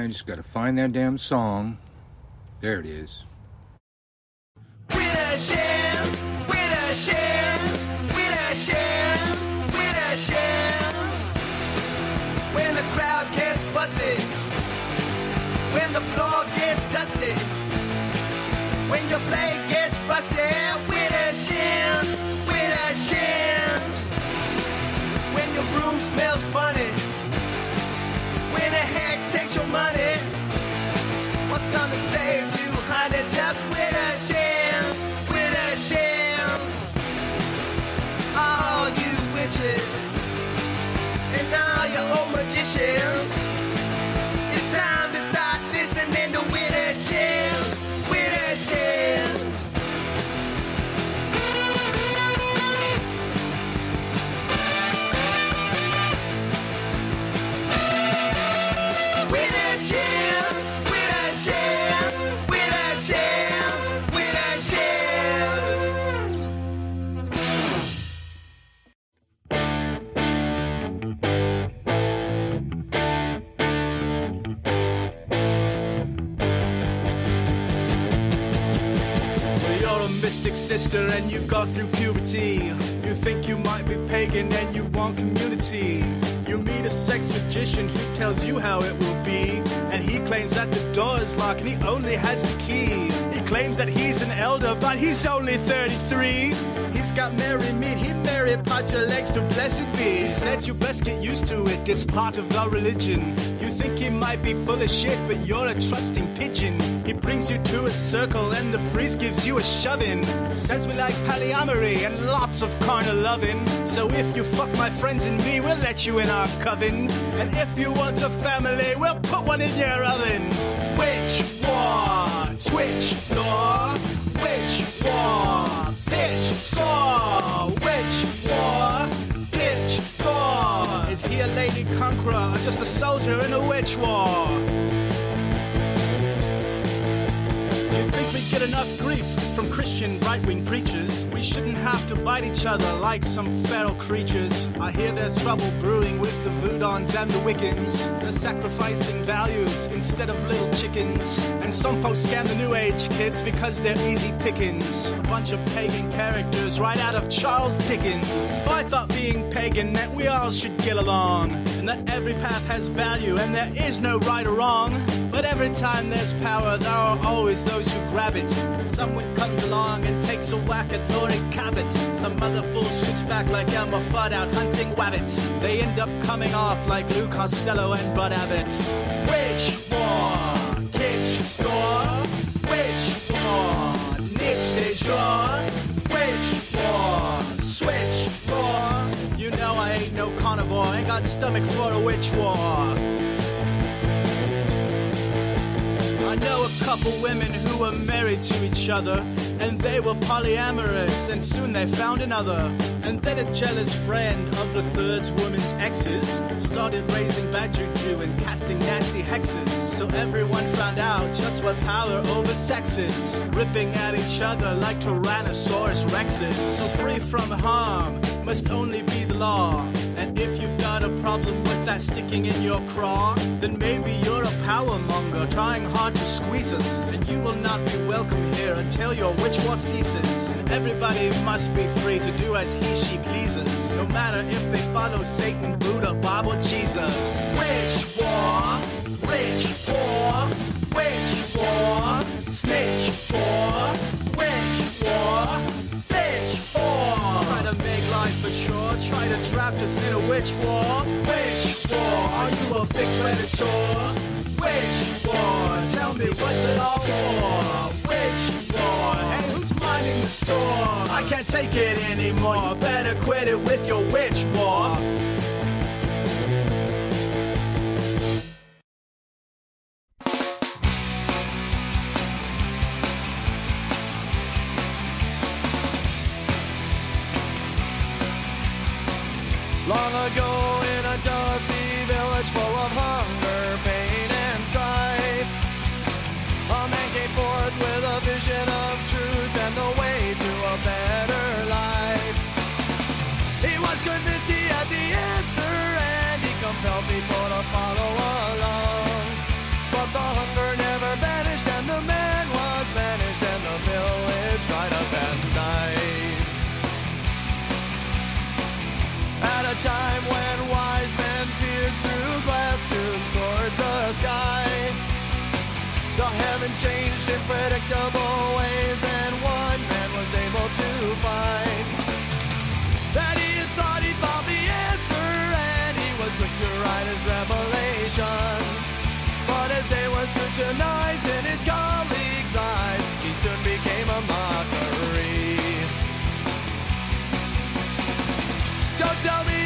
I just gotta find that damn song. There it is. With a chance, with a chance, with a chance, with a chance. When the crowd gets fussy, when the floor gets dusty, when your blade gets busted, with a chance, with a chance. When your broom smells funny, your money, what's gonna save you, honey? Just with a chance, sister and you got through puberty. You think you might be pagan and you want community. You meet a sex magician, he tells you how it will be. And he claims that the door is locked and he only has the key. He claims that he's an elder, but he's only 33. He's got merry meet, he merry pot your legs to blessed be. He says you best get used to it, it's part of our religion. Think he might be full of shit, but you're a trusting pigeon. He brings you to a circle and the priest gives you a shoving. Says we like polyamory and lots of carnal loving. So if you fuck my friends and me, we'll let you in our coven. And if you want a family, we'll put one in your oven. Which war? Twitch law? Which war? Pitch saw? Conqueror or just a soldier in a witch war? You think we get enough grief from Christian right wing preachers? We shouldn't have to bite each other like some feral creatures. I hear there's trouble brewing with the Voodons and the Wiccans. They're sacrificing values instead of little chickens. And some folks scam the new age kids because they're easy pickings. A bunch of pagan characters right out of Charles Dickens. I thought being pagan meant we all should get along. That every path has value and there is no right or wrong. But every time there's power, there are always those who grab it. Someone comes along and takes a whack at Laurie Cabot. Some other fool shoots back like Elmer Fudd out hunting wabbits. They end up coming off like Lou Costello and Bud Abbott. Which war? Kitch score? Which war? Niche de jour? Stomach for a witch war. I know a couple women who were married to each other, and they were polyamorous, and soon they found another. And then a jealous friend of the third woman's exes started raising bad juju and casting nasty hexes. So everyone found out just what power over sex is, ripping at each other like Tyrannosaurus rexes. So free from harm must only be the law. And if you've got a problem with that sticking in your craw, then maybe you're a power monger trying hard to squeeze us. And you will not be welcome here until your witch war ceases. And everybody must be free to do as he she pleases, no matter if they follow Satan, Buddha, Bob, or Jesus. Witch war, us in a witch war. Witch war, are you a big predator? Witch war, tell me what's it all for? Witch war, hey, who's minding the store? I can't take it anymore, better quit it with your witch war. Changed in predictable ways, and one man was able to find that he had thought he found the answer, and he was quick to write his revelation. But as they were scrutinized in his colleagues' eyes, he soon became a mockery. Don't tell me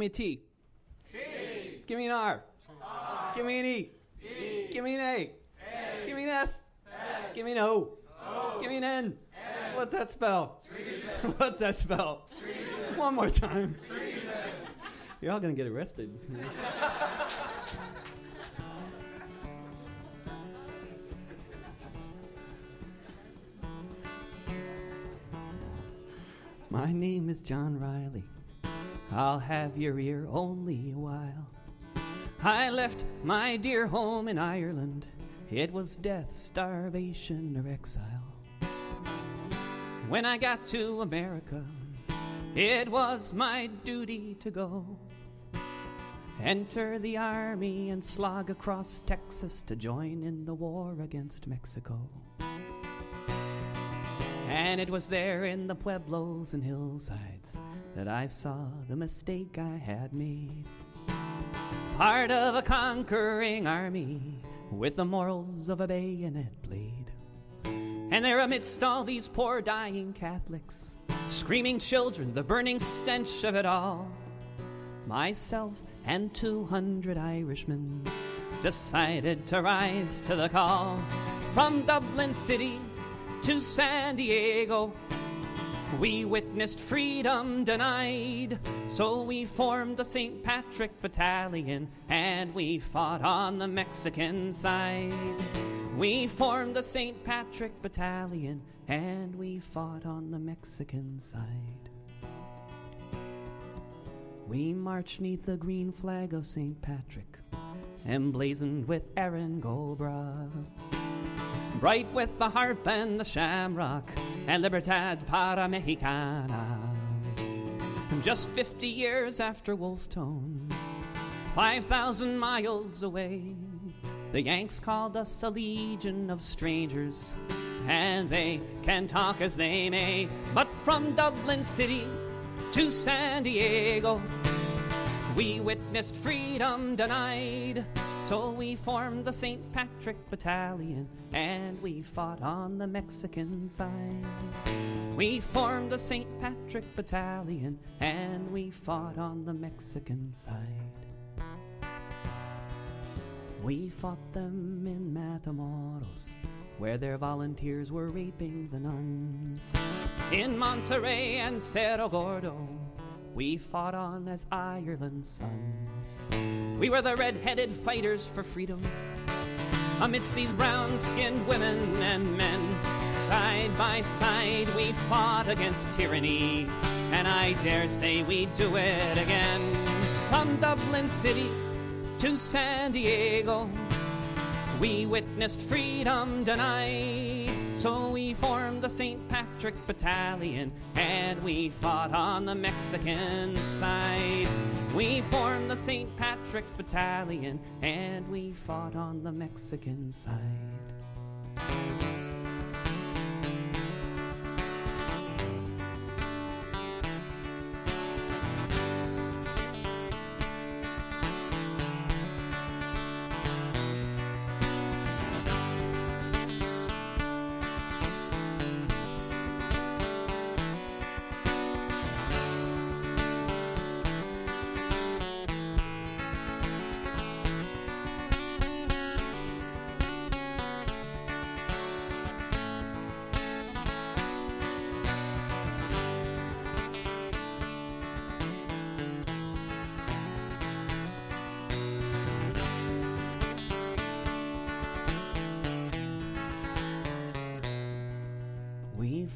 Give me a T. T. Give me an R. R. Give me an E. E. Give me an A. A. Give me an S. S. Give me an O. O. Give me an N. N. What's that spell? What's that spell? One more time. Treason. You're all gonna get arrested. My name is John Riley. I'll have your ear only a while. I left my dear home in Ireland. It was death, starvation, or exile. When I got to America, it was my duty to go. Enter the army and slog across Texas to join in the war against Mexico. And it was there in the pueblos and hillsides that I saw the mistake I had made. Part of a conquering army with the morals of a bayonet blade. And there amidst all these poor dying Catholics, screaming children, the burning stench of it all, myself and 200 Irishmen decided to rise to the call. From Dublin City to San Diego, we witnessed freedom denied. So we formed the St. Patrick Battalion and we fought on the Mexican side. We formed the St. Patrick Battalion and we fought on the Mexican side. We marched neath the green flag of St. Patrick, emblazoned with Erin go Bragh. Bright with the harp and the shamrock, and Libertad para Mexicana. Just 50 years after Wolfe Tone, 5,000 miles away, the Yanks called us a legion of strangers, and they can talk as they may. But from Dublin City to San Diego, we witnessed freedom denied. So we formed the St. Patrick Battalion and we fought on the Mexican side. We formed the St. Patrick Battalion and we fought on the Mexican side. We fought them in Matamoros, where their volunteers were raping the nuns. In Monterrey and Cerro Gordo, we fought on as Ireland's sons. We were the red-headed fighters for freedom. Amidst these brown-skinned women and men, side by side we fought against tyranny, and I dare say we'd do it again. From Dublin City to San Diego, we witnessed freedom denied. So we formed the St. Patrick Battalion and we fought on the Mexican side. We formed the St. Patrick Battalion and we fought on the Mexican side.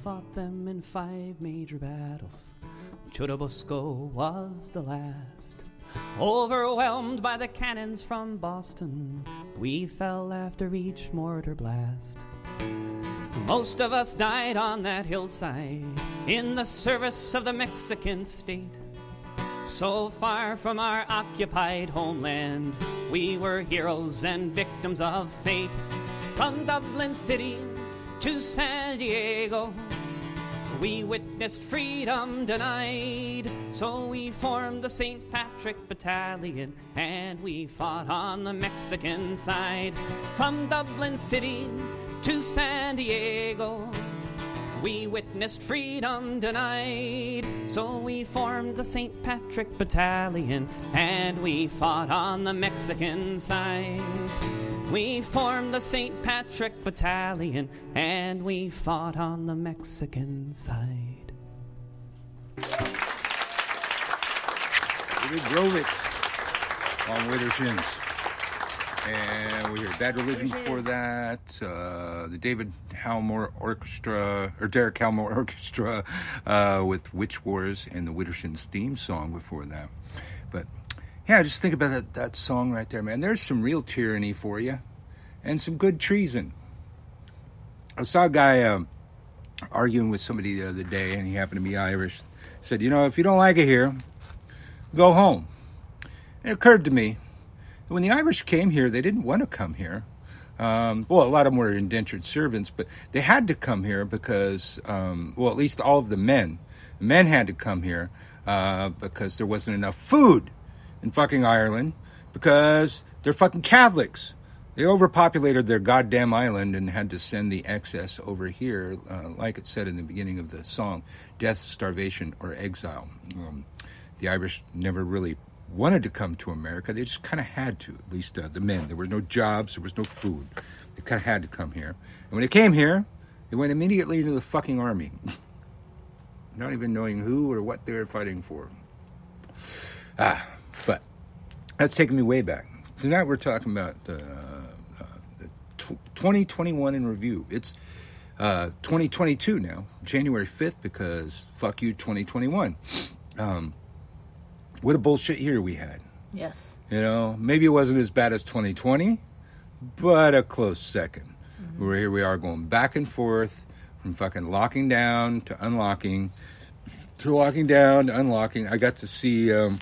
Fought them in five major battles. Churubusco was the last. Overwhelmed by the cannons from Boston, we fell after each mortar blast. Most of us died on that hillside in the service of the Mexican state. So far from our occupied homeland, we were heroes and victims of fate. From Dublin City to San Diego, we witnessed freedom denied. So we formed the St. Patrick Battalion and we fought on the Mexican side. From Dublin City to San Diego, we witnessed freedom denied. So we formed the St. Patrick Battalion and we fought on the Mexican side. We formed the St. Patrick Battalion and we fought on the Mexican side. David Rovics on Widdershins. And we heard Bad Religion before that, uh, the David Halmore Orchestra, or Derek Halmore Orchestra uh, with Witch Wars, and the Widdershins theme song before that. But yeah, just think about that, that song right there, man. There's some real tyranny for you and some good treason. I saw a guy um, arguing with somebody the other day, and he happened to be Irish. Said, You know, if you don't like it here, go home. It occurred to me when the Irish came here, they didn't want to come here. Um, well, a lot of them were indentured servants, but they had to come here because, um, well, at least all of the men, the men had to come here uh, because there wasn't enough food in fucking Ireland because they're fucking Catholics. They overpopulated their goddamn island and had to send the excess over here, uh, like it said in the beginning of the song death, starvation, or exile. Um, the Irish never really wanted to come to America. They just kind of had to, at least uh, the men. There were no jobs, there was no food. They kind of had to come here. And when they came here, they went immediately into the fucking army, not even knowing who or what they were fighting for. Ah, but that's taking me way back. Tonight we're talking about the, uh, the tw 2021 in review. It's uh, 2022 now, January 5th, because fuck you, 2021. Um, what a bullshit year we had. Yes. You know, maybe it wasn't as bad as 2020, but a close 2nd Where here we are going back and forth from fucking locking down to unlocking to locking down to unlocking. I got to see um,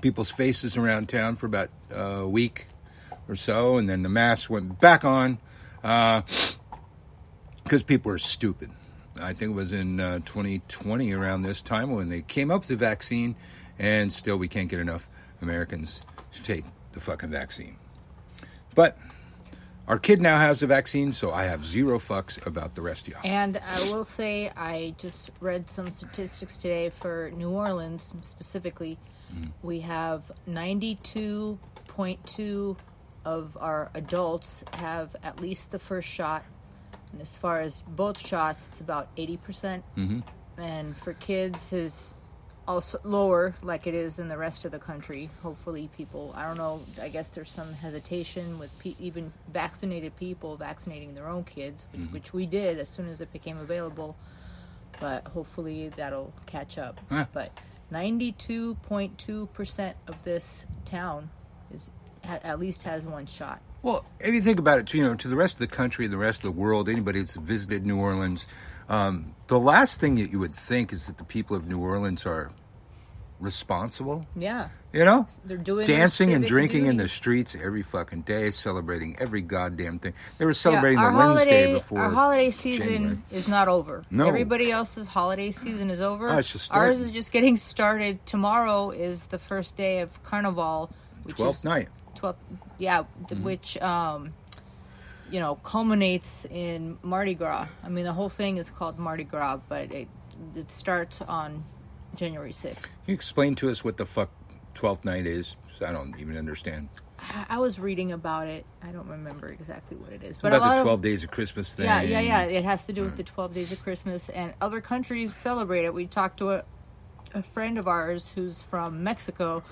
people's faces around town for about uh, a week or so, and then the mask went back on because people are stupid. I think it was in uh, 2020 around this time when they came up with the vaccine, and still we can't get enough Americans to take the fucking vaccine. But our kid now has the vaccine, so I have zero fucks about the rest of y'all. And I will say, I just read some statistics today for New Orleans specifically. We have 92.2 of our adults have at least the first shot. And as far as both shots, it's about 80%. percent mm-hmm. And for kids is also lower like it is in the rest of the country. Hopefully people, I don't know, I guess there's some hesitation with pe- even vaccinated people vaccinating their own kids, which, mm-hmm. which we did as soon as it became available. But hopefully that'll catch up. Huh. But 92.2% of this town is at least has one shot. Well, if you think about it, you know, to the rest of the country, the rest of the world, anybody that's visited New Orleans, um, the last thing that you would think is that the people of New Orleans are responsible. Yeah. You know, They're doing dancing and drinking in the streets every fucking day, celebrating every goddamn thing. They were celebrating our the Wednesday before our holiday season January. is not over. No. Everybody else's holiday season is over. Oh, Ours is just getting started. Tomorrow is the first day of Carnival, which Twelfth is night. 12 yeah Mm-hmm. which um you know culminates in mardi gras i mean the whole thing is called mardi gras but it it starts on january 6th Can you explain to us what the fuck Twelfth Night is? I don't even understand. I, I was reading about it i don't remember exactly what it is It's but about the of- Twelve Days of Christmas thing. yeah yeah yeah it has to do with the 12 days of christmas and other countries celebrate it we talked to a, a friend of ours who's from mexico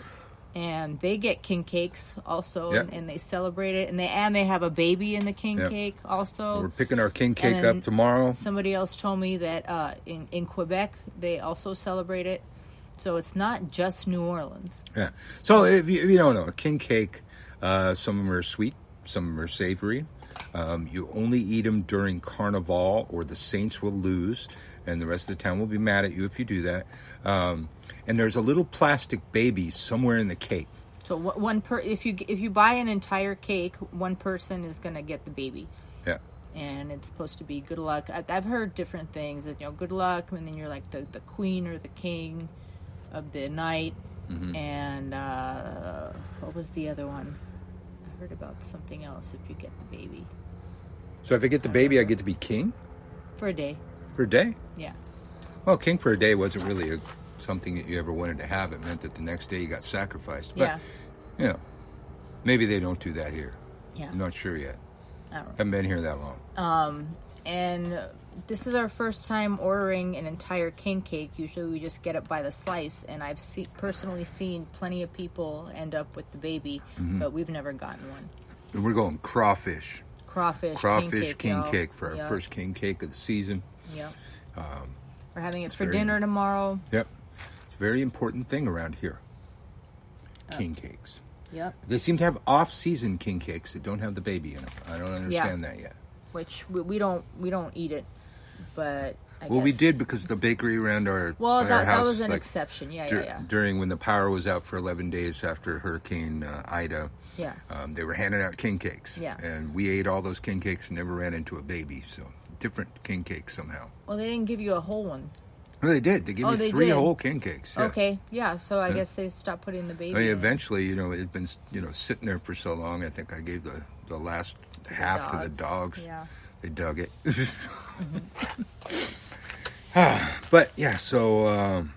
and they get king cakes also Yep. and, and they celebrate it and they and they have a baby in the king Yep. cake also We're picking our king cake up tomorrow. Somebody else told me that uh, in in Quebec they also celebrate it, so it's not just New Orleans. Yeah. So if you, if you don't know, a king cake, uh, some of them are sweet, some of them are savory. Um, you only eat them during Carnival, or the Saints will lose, and the rest of the town will be mad at you if you do that. Um, and there's a little plastic baby somewhere in the cake. So one per if you if you buy an entire cake, one person is gonna get the baby, Yeah. and it's supposed to be good luck. I, I've heard different things that you know good luck, and then you're like the the queen or the king of the night, Mm-hmm. and uh, what was the other one? I heard about something else if you get the baby So if I get the baby, I get to be king for a day. for a day. Yeah. Well, king for a day wasn't really a, something that you ever wanted to have. It meant that the next day you got sacrificed. But, Yeah. you know, maybe they don't do that here. Yeah. I'm not sure yet. I don't know. Haven't been here that long. Um, and this is our first time ordering an entire king cake. Usually we just get it by the slice, and I've see, personally seen plenty of people end up with the baby, Mm-hmm. but we've never gotten one. And we're going crawfish. Crawfish, crawfish king king cake, cake, for our Yep, first king cake of the season. Yep. We're having it for very- dinner tomorrow. Yep. It's a very important thing around here. King cakes. Yep. They seem to have off-season king cakes that don't have the baby in them. I don't understand that yet. Which we, we don't we don't eat it, but I Well, we did because the bakery around our Well, our that, that was an like, exception. Yeah, dur- yeah, yeah. During when the power was out for 11 days after Hurricane uh, Ida, Yeah. um, they were handing out king cakes. Yeah. And we ate all those king cakes and never ran into a baby. So different king cakes somehow. Well, they didn't give you a whole one. Well, they did. They gave Oh, me they three did? whole king cakes. yeah. Okay, yeah. So I guess they stopped putting the baby. I mean, eventually, you know, it had been, you know, sitting there for so long. I think I gave the, the last half to the dogs. Yeah. They dug it. Ah, but yeah, so um,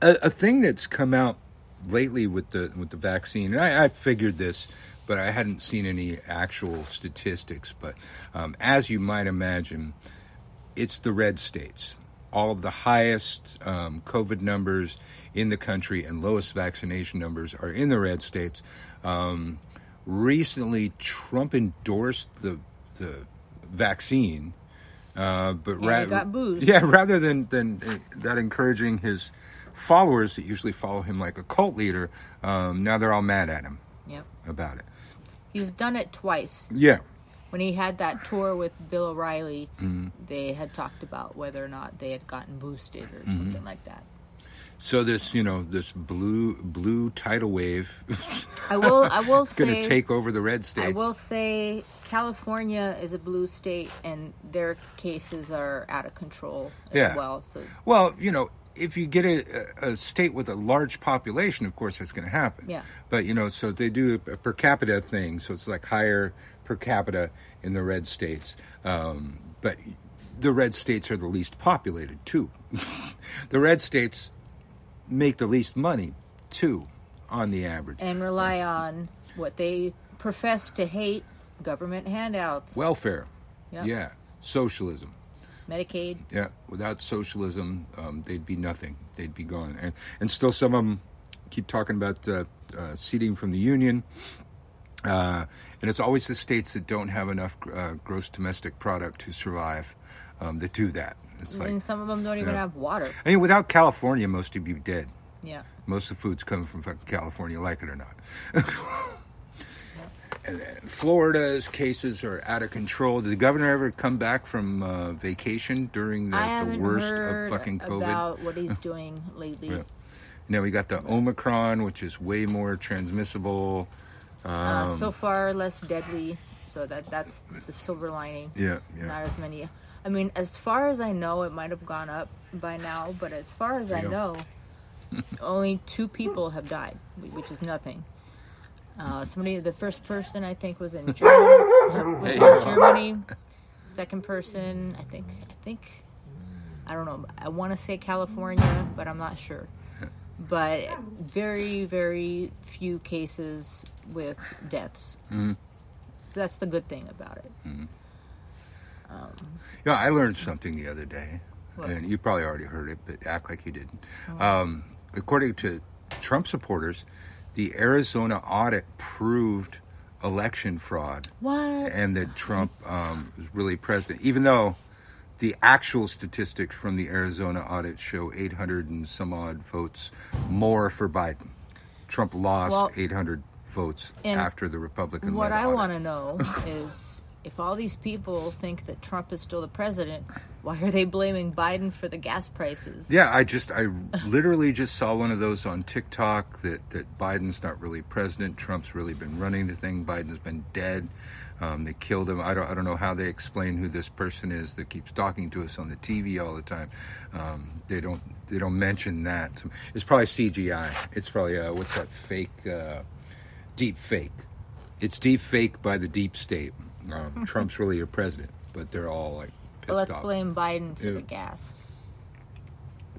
a, a thing that's come out lately with the with the vaccine, and I, I figured this, but I hadn't seen any actual statistics. But um, as you might imagine, it's the red states. All of the highest um, COVID numbers in the country and lowest vaccination numbers are in the red states. Um, recently, Trump endorsed the the vaccine, uh, but booed. Yeah, rather than than uh, that encouraging his followers that usually follow him like a cult leader, um, now they're all mad at him Yep. about it. He's done it twice. Yeah. When he had that tour with Bill O'Reilly, Mm-hmm. they had talked about whether or not they had gotten boosted or Mm-hmm. something like that. So this, you know, this blue blue tidal wave I will. I will is Going to take over the red states. I will say California is a blue state, and their cases are out of control as Yeah. well. So Well, you know, if you get a, a state with a large population, of course that's going to happen. Yeah. But you know, so they do a per capita thing, so it's like higher per capita in the red states. Um, but the red states are the least populated too. the red states make the least money too, on the average. and rely on what they profess to hate government handouts, Welfare, Yeah. yeah, socialism. Medicaid. Yeah, without socialism, um, they'd be nothing. They'd be gone. And and still, some of them keep talking about uh, uh, seeding from the union. Uh, and it's always the states that don't have enough uh, gross domestic product to survive um, that do that. It's like, and some of them don't even have water. I mean, without California, most of you be dead. Yeah. Most of the food's coming from fucking California, like it or not. Florida's cases are out of control. Did the governor ever come back from uh, vacation during the, the worst of fucking COVID? about what he's doing lately. Yeah. Now we got the Omicron, which is way more transmissible. Um, Uh, so far, less deadly. So that that's the silver lining. yeah, yeah. Not as many. I mean, as far as I know, it might have gone up by now. But as far as I know, only two people have died, which is nothing. Uh, somebody, the first person I think was in Germany. was in Germany. Second person, I think, I think, I don't know. I want to say California, but I'm not sure. But very, very few cases with deaths. Mm-hmm. So that's the good thing about it. Yeah, I learned something the other day, What? and you probably already heard it, but act like you didn't. Um, according to Trump supporters, the Arizona audit proved election fraud, What? and that Trump um, was really president, even though the actual statistics from the Arizona audit show 800 and some odd votes more for Biden. Trump lost Well, 800 votes after the Republican. What I want to know is if all these people think that Trump is still the president, why are they blaming Biden for the gas prices? Yeah, I just I literally just saw one of those on TikTok that that Biden's not really president. Trump's really been running the thing. Biden's been dead. Um, they killed him. I don't I don't know how they explain who this person is that keeps talking to us on the TV all the time. Um, they don't they don't mention that. It's probably CGI. It's probably uh, what's that fake uh, deep fake. It's deep fake by the deep state. Um, Trump's really your president, but they're all like pissed Well, let's off. blame Biden for the gas,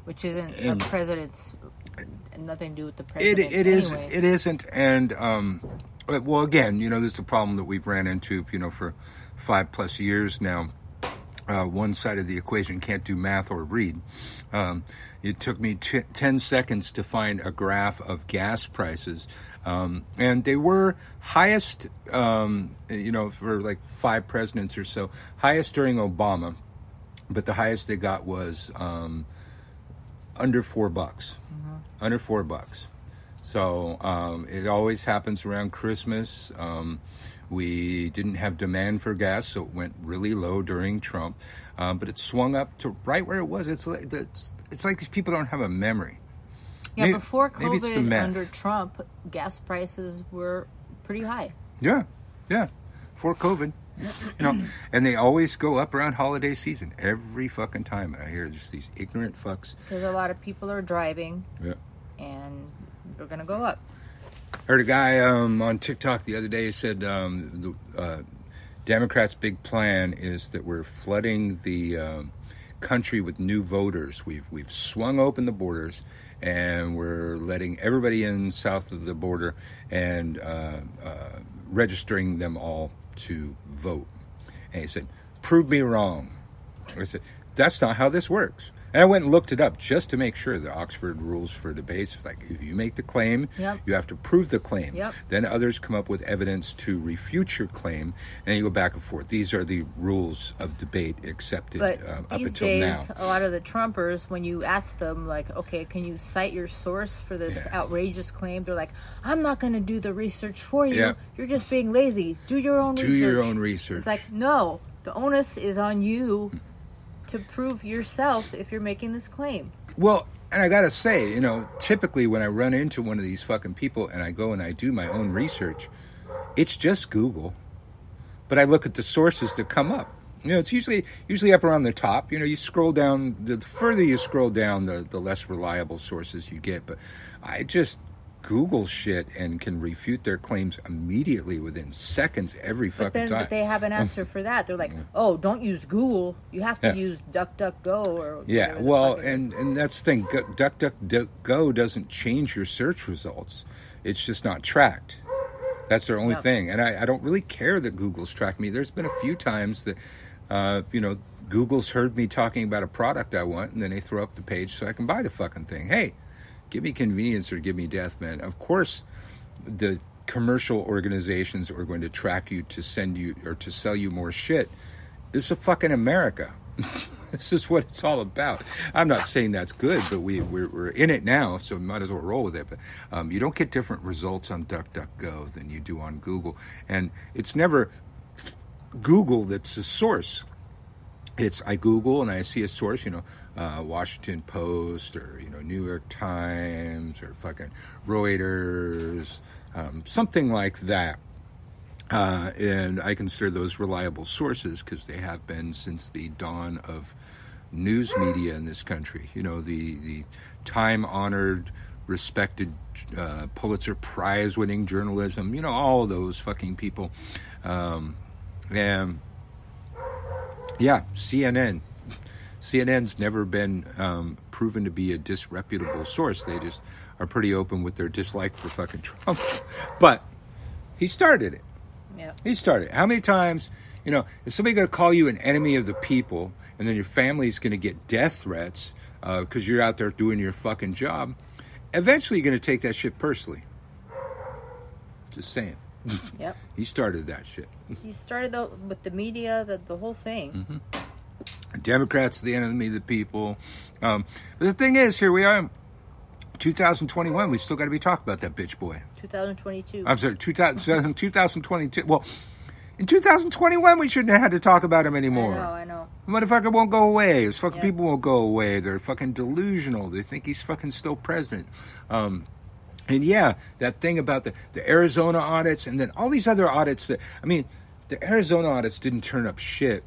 which isn't And- a president's nothing to do with the It president. it is anyway. it isn't, and um, well, again, you know, this is a problem that we've ran into, you know, for five plus years now. Uh, one side of the equation can't do math or read. Um, it took me t- ten seconds to find a graph of gas prices, um, and they were highest, um, you know, for like five presidents or so, highest during Obama, but the highest they got was. Um, under four bucks. Under four bucks. So um, it always happens around Christmas. Um, we didn't have demand for gas, so it went really low during Trump. Um, but it swung up to right where it was. It's like it's, it's like these people don't have a memory. Yeah, maybe- before maybe it's the COVID, under Trump, gas prices were pretty high. Yeah, yeah. For COVID, you know, and they always go up around holiday season every fucking time. I hear just these ignorant fucks. Because a lot of people are driving, Yeah. and they're going to go up. Heard a guy um, on TikTok the other day said um, the uh, Democrats' big plan is that we're flooding the um, country with new voters. We've we've swung open the borders, and we're letting everybody in south of the border and uh, uh, registering them all to vote. And he said, "Prove me wrong." I said, "That's not how this works." And I went and looked it up just to make sure the Oxford rules for debates. It's like if you make the claim, Yep. you have to prove the claim. Yep. Then others come up with evidence to refute your claim, and you go back and forth. These are the rules of debate accepted But um, up these until days, now. a lot of the Trumpers, when you ask them, like, okay, can you cite your source for this Yeah. outrageous claim? They're like, I'm not going to do the research for you. Yeah. You're just being lazy. Do your own Do research. your own research. It's like, no, the onus is on you to prove yourself if you're making this claim. Well, and I gotta say, you know, typically when I run into one of these fucking people and I go and I do my own research, it's just Google. But I look at the sources that come up. You know, it's usually usually up around the top. You know, you scroll down. The further you scroll down, the the less reliable sources you get. But I just Google shit and can refute their claims immediately within seconds every fucking But then time. but they have an answer for that. They're like, oh, don't use Google. You have to Yeah. use DuckDuckGo or Yeah, well, fuck it is." and and that's the thing. DuckDuckGo doesn't change your search results. It's just not tracked. That's their only Yeah. thing. And I, I don't really care that Google's tracked me. There's been a few times that, uh, you know, Google's heard me talking about a product I want, and then they throw up the page so I can buy the fucking thing. Hey, give me convenience or give me death, man. Of course, the commercial organizations are going to track you to send you or to sell you more shit This is fucking America. this is what it's all about. I'm not saying that's good, but we we're, we're in it now, so we might as well roll with it. But um, you don't get different results on DuckDuckGo than you do on Google, and it's never Google that's the source. It's I Google and I see a source, you know, uh, Washington Post or you know New York Times or fucking Reuters, um, something like that. Uh, and I consider those reliable sources because they have been since the dawn of news media in this country. You know, the, the time honored, respected uh, Pulitzer Prize winning journalism, you know, all those fucking people. Um, and yeah, CNN. CNN's never been um, proven to be a disreputable source. They just are pretty open with their dislike for fucking Trump. But he started it. yeah. He started. How many times, you know, is somebody going to call you an enemy of the people, and then your family's going to get death threats because you're out there doing your fucking job? Eventually, you're going to take that shit personally. Just saying. Yep. He started that shit. He started the, with the media, the, the whole thing. Mm-hmm. Democrats the enemy of the people. Um, but the thing is, here we are, 2021. We still got to be talking about that bitch boy. 2022. I'm sorry, 2000, 2022. Well, in 2021, we shouldn't have had to talk about him I anymore. know, I know. The Motherfucker won't go away. His fucking Yeah. people won't go away. They're fucking delusional. They think he's fucking still president. Um, and yeah, that thing about the, the Arizona audits and then all these other audits that, I mean, the Arizona audits didn't turn up shit.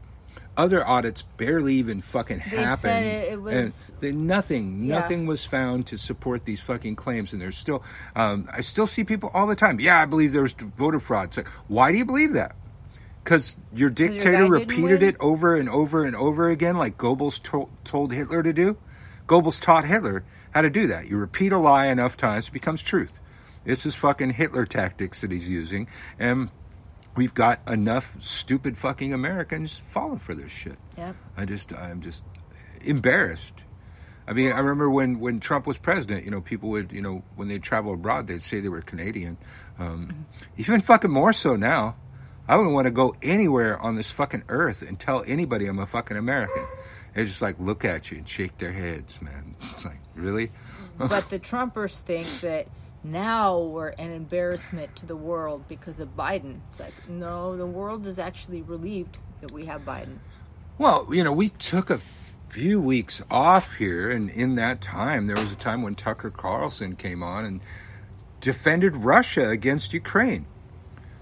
Other audits barely even fucking They happened. said it- it was- and they, nothing, Yeah. nothing was found to support these fucking claims. And there's still, um, I still see people all the time. Yeah, I believe there was voter fraud. It's like, why do you believe that? Because your your dictator didn't repeated it over and over and over again, like Goebbels to- told Hitler to do. Goebbels taught Hitler how to do that. You repeat a lie enough times, it becomes truth. This is fucking Hitler tactics that he's using, and we've got enough stupid fucking Americans falling for this shit. Yep. I just, I'm just embarrassed. I mean, I remember when, when Trump was president, you know, people would, you know, when they travel abroad, they'd say they were Canadian. Um, even fucking more so now. I wouldn't want to go anywhere on this fucking earth and tell anybody I'm a fucking American. They just like look at you and shake their heads, man. It's like, really? but the Trumpers think that now we're an embarrassment to the world because of Biden. It's like, no, the world is actually relieved that we have Biden. Well, you know, we took a few weeks off here, and in that time, there was a time when Tucker Carlson came on and defended Russia against Ukraine.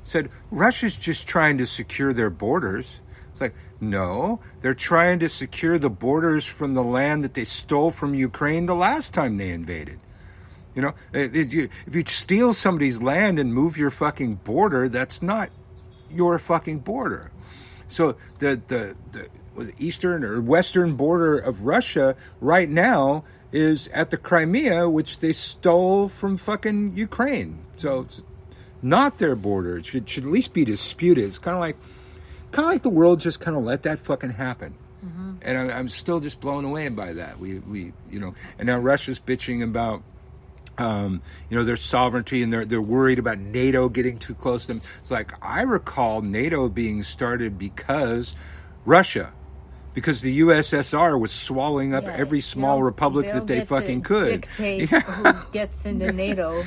Said Russia's just trying to secure their borders. It's like, no, they're trying to secure the borders from the land that they stole from Ukraine the last time they invaded. You know, it- you- if you steal somebody's land and move your fucking border, that's not your fucking border. So the the, the eastern or western border of Russia right now is at the Crimea, which they stole from fucking Ukraine. So it's not their border. It should should at least be disputed. It's kind of like kind of like the world just kind of let that fucking happen. And I, I'm still just blown away by that. We we you know, and now Russia's bitching about um, you know, their sovereignty and they're, they're worried about NATO getting too close to them. It's like, I recall NATO being started because Russia, because the USSR was swallowing up Yeah, every you small know, republic that they fucking could. Dictate Yeah. who gets into NATO.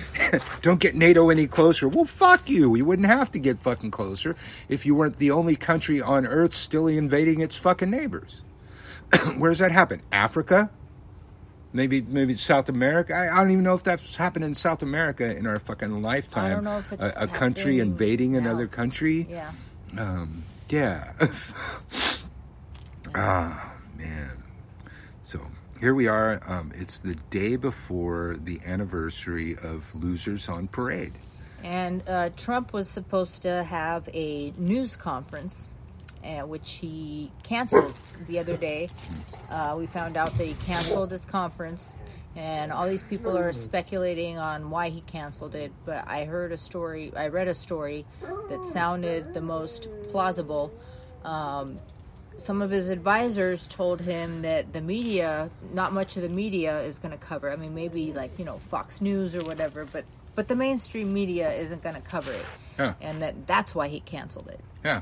Don't get NATO any closer. Well, fuck you. You wouldn't have to get fucking closer if you weren't the only country on earth still invading its fucking neighbors. Where does that happen? Africa? Maybe maybe South America. I, I don't even know if that's happened in South America in our fucking lifetime. I don't know if it's a, a country invading now. another country. Yeah. Um, yeah. Ah, man. So here we are. Um, it's the day before the anniversary of Losers on Parade. And uh, Trump was supposed to have a news conference, uh, which he canceled the other day. Uh, we found out that he canceled his conference, and all these people are speculating on why he canceled it. But I heard a story, I read a story that sounded the most plausible. Um, some of his advisors told him that the media, not much of the media is going to cover. I mean, maybe like you know Fox News or whatever, but but the mainstream media isn't going to cover it, Yeah. and that that's why he canceled it. Yeah.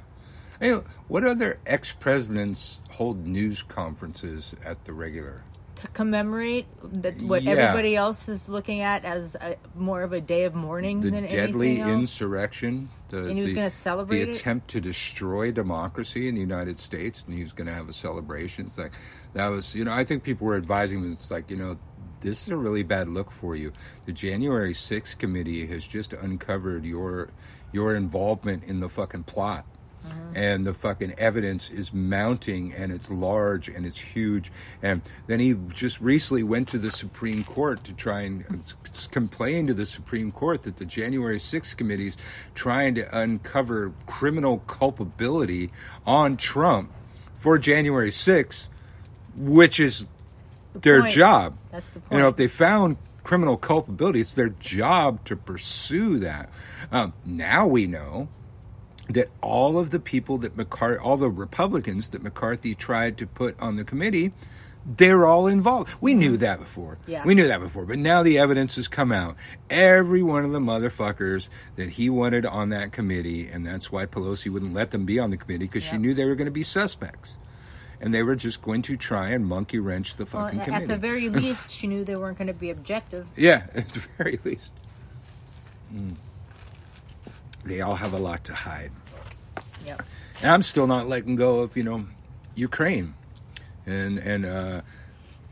Hey, what other ex presidents hold news conferences at the regular? To commemorate that what Yeah. everybody else is looking at as a, more of a day of mourning The than deadly insurrection. The, And he was gonna celebrate the it? attempt to destroy democracy in the United States, and he was going to have a celebration. It's like that was, you know, I think people were advising him. It's like, you know, this is a really bad look for you. The January 6th committee has just uncovered your your involvement in the fucking plot. And the fucking evidence is mounting and it's large and it's huge. And then he just recently went to the Supreme Court to try and complain to the Supreme Court that the January 6th committee's trying to uncover criminal culpability on Trump for January 6th, which is their point. job. That's the point. You know, if they found criminal culpability, it's their job to pursue that. Um, now we know that all of the people that McCarthy, all the Republicans that McCarthy tried to put on the committee, they're all involved. We knew that before. Yeah. We knew that before, but now the evidence has come out. Every one of the motherfuckers that he wanted on that committee, and that's why Pelosi wouldn't let them be on the committee because she knew they were going to be suspects. And they were just going to try and monkey wrench the Well, fucking at committee. At the very least, she knew they weren't going to be objective. Yeah, at the very least. Mm. They all have a lot to hide. Yep. And I'm still not letting go of, you know, Ukraine. And and uh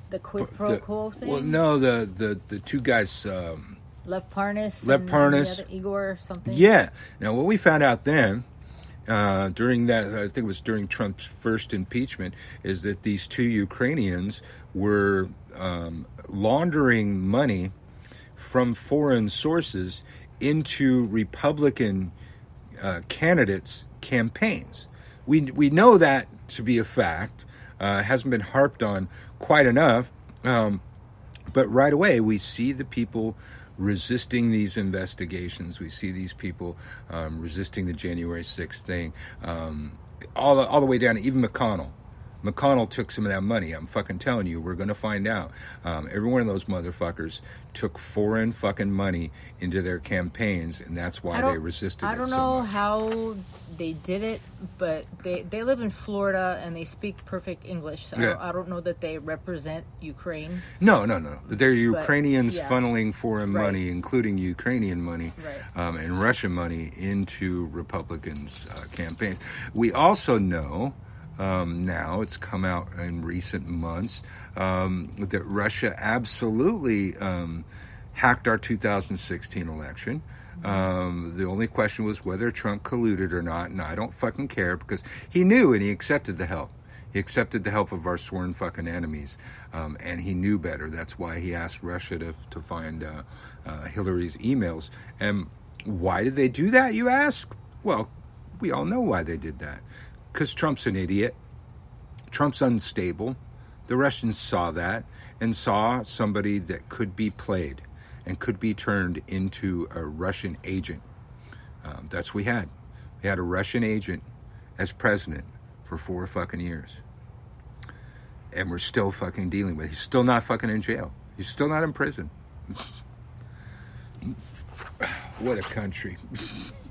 The quid pro the- quo thing. Well, no, the the the two guys um Lev Parnas. Lev and Parnas. the other Igor something. Yeah. Now, what we found out then, uh, during that, I think it was during Trump's first impeachment, is that these two Ukrainians were um, laundering money from foreign sources into Republican uh, candidates' campaigns. We we know that to be a fact. Uh, hasn't been harped on quite enough. Um, but right away, we see the people resisting these investigations. We see these people um, resisting the January 6th thing, um, all, the, all the way down to even McConnell. McConnell took some of that money. I'm fucking telling you, we're going to find out. Um, every one of those motherfuckers took foreign fucking money into their campaigns, and that's why they resisted I don't so know much. how they did it, but they, they live in Florida and they speak perfect English. So I, Yeah. don't, I don't know that they represent Ukraine. No, no, no. They're Ukrainians yeah. funneling foreign Right. money, including Ukrainian money Right. um, and Russian money, into Republicans' uh, campaigns. We also know um, now, it's come out in recent months, um, that Russia absolutely um, hacked our 2016 election. Um, the only question was whether Trump colluded or not, and I don't fucking care because he knew and he accepted the help. He accepted the help of our sworn fucking enemies, um, and he knew better. That's why he asked Russia to to find uh, uh, Hillary's emails. And why did they do that? You ask. Well, we all know why they did that. Because Trump's an idiot. Trump's unstable. The Russians saw that and saw somebody that could be played and could be turned into a Russian agent. Um, that's what we had. We had a Russian agent as president for four fucking years. And we're still fucking dealing with it. He's still not fucking in jail. He's still not in prison. what a country.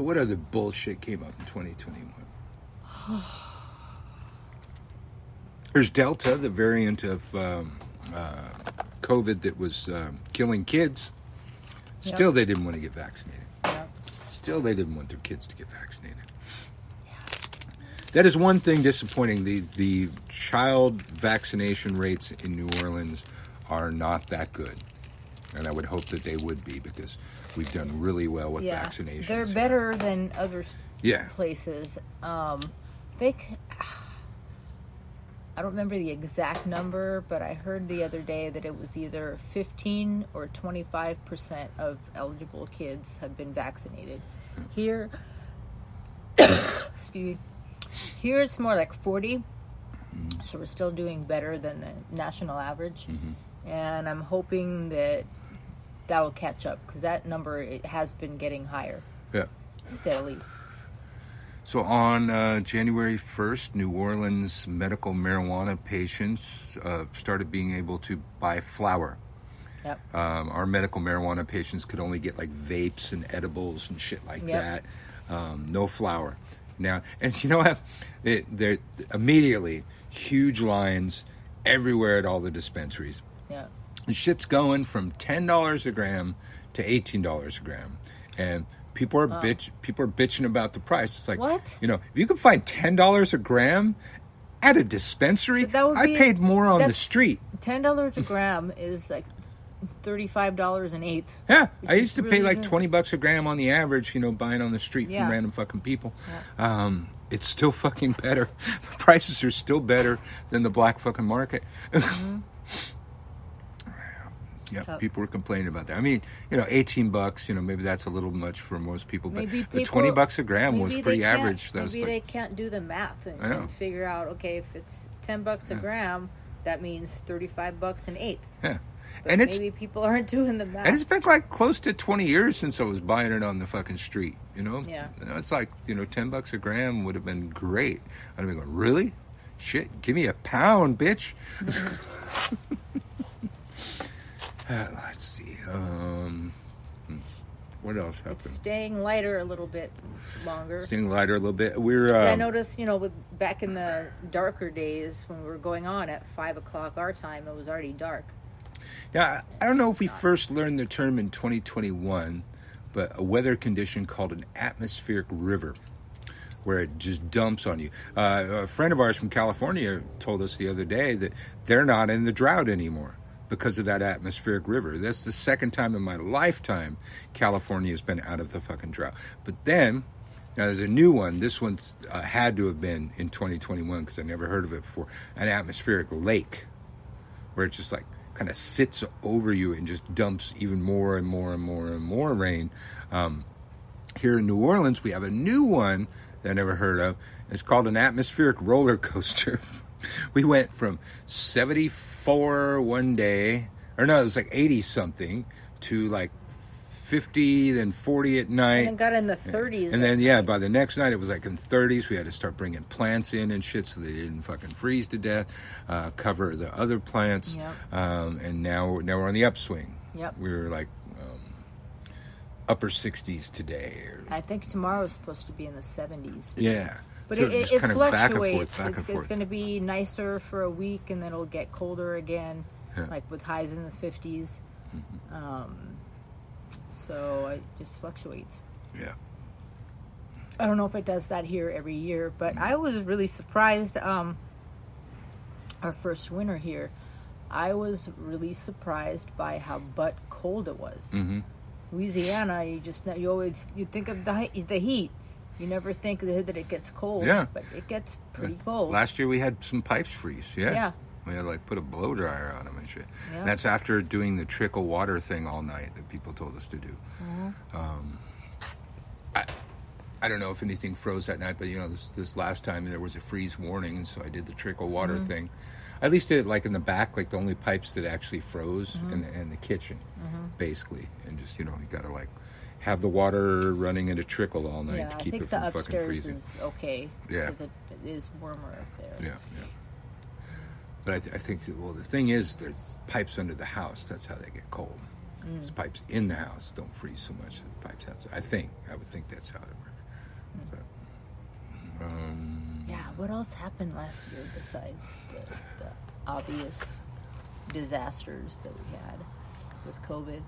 Yeah. So what other bullshit came up in 2021? There's Delta, the variant of um, uh, COVID that was um, killing kids. Still, Yep. they didn't want to get vaccinated. Yeah. Still, they didn't want their kids to get vaccinated. That is one thing disappointing. The the child vaccination rates in New Orleans are not that good, and I would hope that they would be because we've done really well with yeah. vaccinations. They're better than other Yeah. places. Um, think I don't remember the exact number, but I heard the other day that it was either 15 or 25 percent of eligible kids have been vaccinated. Here, excuse me, here it's more like 40, so we're still doing better than the national average, and I'm hoping that that will catch up because that number it has been getting higher Yeah. steadily. So on uh, January 1st, New Orleans medical marijuana patients uh, started being able to buy flour. Yep. Um, our medical marijuana patients could only get like vapes and edibles and shit like Yep. that. Um, no flour. Now, and you know what? It, they're immediately huge lines everywhere at all the dispensaries. Yeah. The shit's going from ten dollars a gram to eighteen dollars a gram, and people are bitch. People are bitching about the price. It's like What? you know, if you can find ten dollars a gram at a dispensary, So I be- paid more on the street. ten dollars a gram is like thirty-five dollars an eighth. Yeah, I used to pay like good. twenty bucks a gram on the average. You know, buying on the street Yeah. from random fucking people. Um, it's still fucking better. The prices are still better than the black fucking market. Yeah, people were complaining about that. I mean, you know, eighteen bucks. You know, maybe that's a little much for most people, but people, twenty bucks a gram was pretty average. That maybe like, they can't do the math and, and figure out. Okay, if it's ten bucks a Yeah. gram, that means thirty-five bucks an eighth. yeah, But and it's maybe people aren't doing the math. and it's been like close to twenty years since I was buying it on the fucking street. You know, Yeah. It's like you know, ten bucks a gram would have been great. I'd have been going, really? Shit, give me a pound, bitch. Uh, let's see. Um, hmm, what else happened? It's staying lighter a little bit longer. Staying lighter a little bit. We're. Um, I noticed, you know, with back in the darker days when we were going on at five o'clock our time, it was already dark. Now, I- I don't know if we first learned the term in 2021, but a weather condition called an atmospheric river, where it just dumps on you. Uh, a friend of ours from California told us the other day that they're not in the drought anymore because of that atmospheric river. That's the second time in my lifetime California has been out of the fucking drought. But then, now there's a new one. This one's uh, had to have been in 2021 because I never heard of it before. An atmospheric lake where it just like kind of sits over you and just dumps even more and more and more and more rain. Um, here in New Orleans, we have a new one that I never heard of. It's called an atmospheric roller coaster. we went from 74 one day, or no, it was like 80 something, to like 50, then 40 at night. And got in the thirties. And then yeah, by the next night it was like in 30s. We had to start bringing plants in and shit so they didn't fucking freeze to death. Uh, cover the other plants. Yep. Um, and now now we're on the upswing. Yep. We were like um, upper 60s today. Or, I think tomorrow is supposed to be in the seventies. yeah. But So it, it, it kind of back and forth, fluctuates. it's it's going to be nicer for a week, and then it'll get colder again, Yeah. like with highs in the 50s. Mm-hmm. Um, so it just fluctuates. Yeah. I don't know if it does that here every year, but I was really surprised. Um, our first winter here, I was really surprised by how butt cold it was. Mm-hmm. Louisiana, you just you always you think of the the heat. You never think that it gets cold. Yeah. but it gets pretty cold. Last year we had some pipes freeze. Yeah. Yeah. We had like put a blow dryer on them and shit. Yeah. And that's after doing the trickle water thing all night that people told us to do. Mm-hmm. Um, I, I don't know if anything froze that night, but you know, this, this last time there was a freeze warning, and so I did the trickle water Mm-hmm. thing. I at least did it like in the back, like the only pipes that actually froze Mm-hmm. in, the, in the kitchen, basically. And just, you know, you got to like have the water running in a trickle all night yeah, to keep it from fucking freezing. I think the upstairs is okay. Yeah. it, is warmer up there. Yeah, yeah. But I, th- I think, well, the thing is, there's pipes under the house. That's how they get cold. Mm. There's pipes in the house don't freeze so much. The pipes outside. I think. I would think that's how it works. But, um, Yeah, what else happened last year besides the, the obvious disasters that we had with COVID?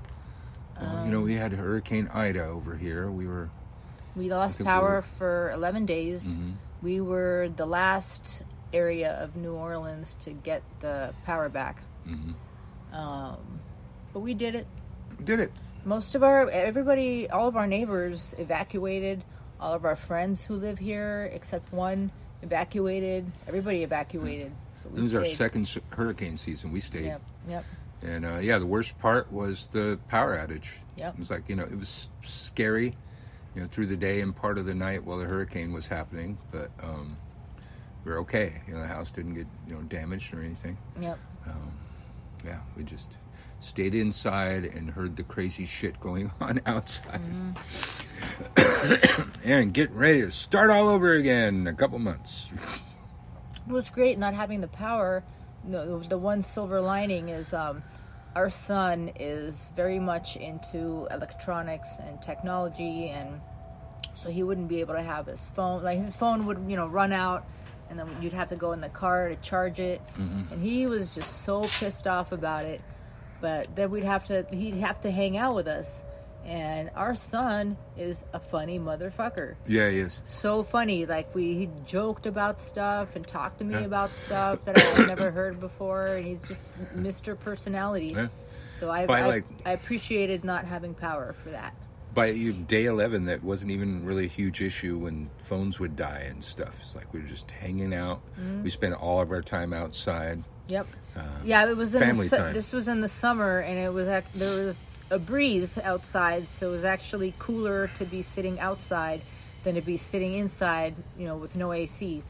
Well, you know, we had Hurricane Ida over here. We were. We lost think we power were- for 11 days. Mhm. We were the last area of New Orleans to get the power back. mhm. Um, but we did it. We did it. Most of our, everybody, all of our neighbors evacuated. All of our friends who live here, except one, evacuated. Everybody evacuated. We This is our second hurricane season. We stayed. Yep. Yep. And uh, yeah, the worst part was the power outage. Yep. It was like, you know, it was scary, you know, through the day and part of the night while the hurricane was happening. But um, we were okay. You know, the house didn't get, you know, damaged or anything. Yep. Yeah, we just stayed inside and heard the crazy shit going on outside. and get ready to start all over again in a couple months. What's great not having the power, the, the one silver lining is um, our son is very much into electronics and technology, and so he wouldn't be able to have his phone. Like his phone would, you know, run out, and then you'd have to go in the car to charge it. And he was just so pissed off about it. But then we'd have to, he'd have to hang out with us. And our son is a funny motherfucker Yeah, yes. so funny. Like we he joked about stuff and talked to me about stuff that I had never heard before, and he's just Mr. Personality. Yeah. So I, I, like- I appreciated not having power for that. by day 11 that wasn't even really a huge issue when phones would die and stuff it's like we were just hanging out Mm-hmm. we spent all of our time outside Yep. yeah, it was in the family time. this was in the summer, and it was there was a breeze outside, so it was actually cooler to be sitting outside than to be sitting inside, you know, with no AC.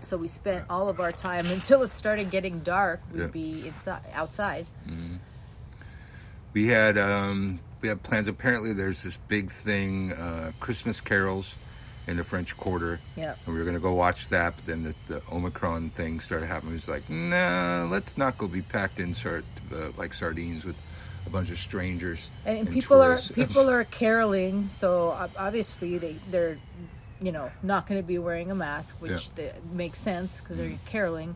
So we spent all of our time until it started getting dark. We'd Yeah. be inside, outside. we had um we had plans apparently there's this big thing uh christmas carols in the french quarter Yep. and we were going to go watch that but then the, the omicron thing started happening it was like nah let's not go be packed in sard- uh, like sardines with a bunch of strangers and, people are people are caroling so obviously they they're you know not going to be wearing a mask which Yeah. Mm. they, makes sense because they're caroling.